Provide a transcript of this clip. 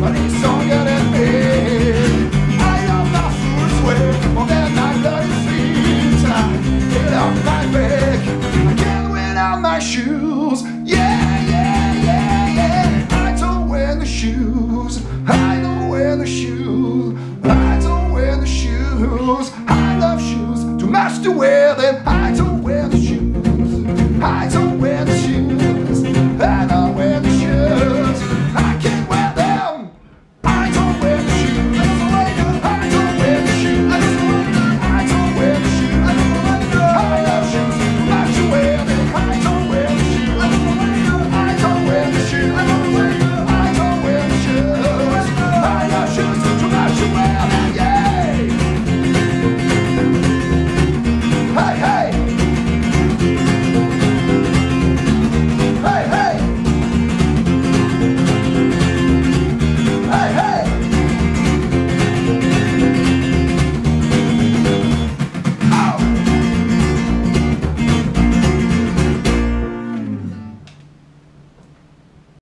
Paris sans galère.